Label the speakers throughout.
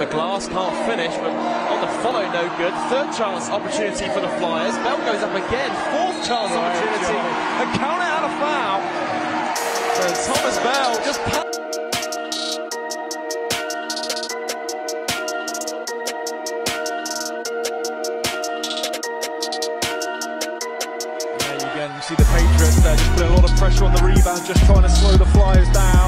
Speaker 1: the glass, can't finish, but on the follow, no good. Third chance opportunity for the Flyers. Bell goes up again, fourth chance opportunity, and count out a foul. So Thomas Bell just.
Speaker 2: There you go. You see the Patriots there just putting a lot of pressure on the rebound, just trying to slow the Flyers down.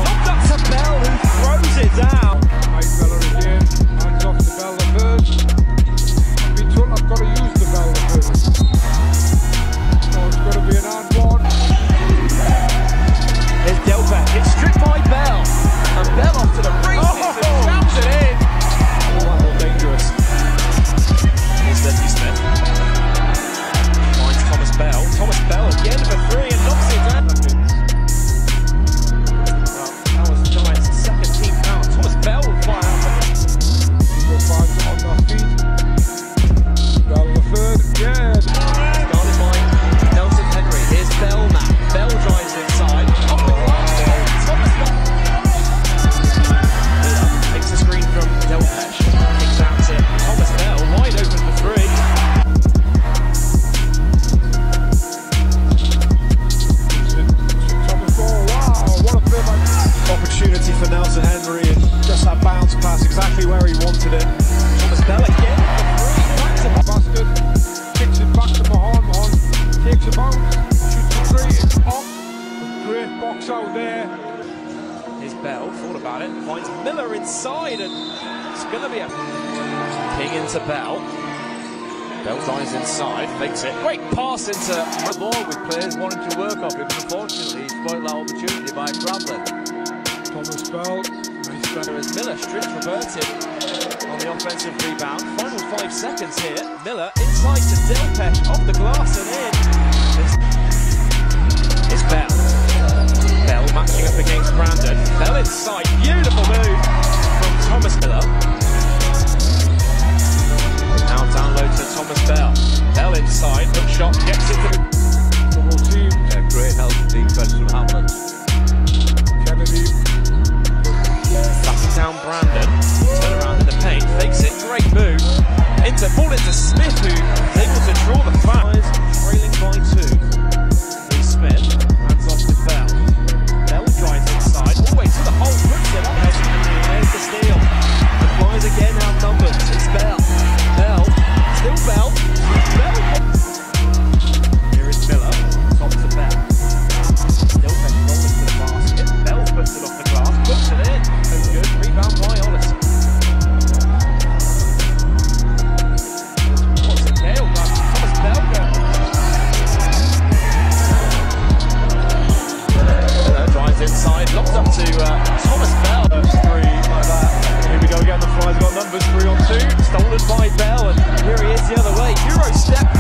Speaker 2: Exactly where he wanted it.
Speaker 1: Thomas Bell again for three. Back to
Speaker 3: Bastard kicks it back to Mahan. Mahan takes a bounce, shoots three, it's off. Great box out there.
Speaker 1: Here's Bell, thought about it, finds Miller inside, and it's going to be a king into Bell. Bell dives inside, fakes it. Great pass into
Speaker 4: the ball with players wanting to work off him, unfortunately he spoiled that opportunity by travelling.
Speaker 3: Thomas Bell, strike.
Speaker 1: is Miller, strict reverted on the offensive rebound. Final five seconds here. Miller inside to Delpech, off the glass and in. It's, it's Bell. Bell matching up against Brandon. Bell inside, beautiful Smith, who able to draw the
Speaker 2: Got three on two.
Speaker 1: Stolen by Bell. And here he is the other way. Euro step.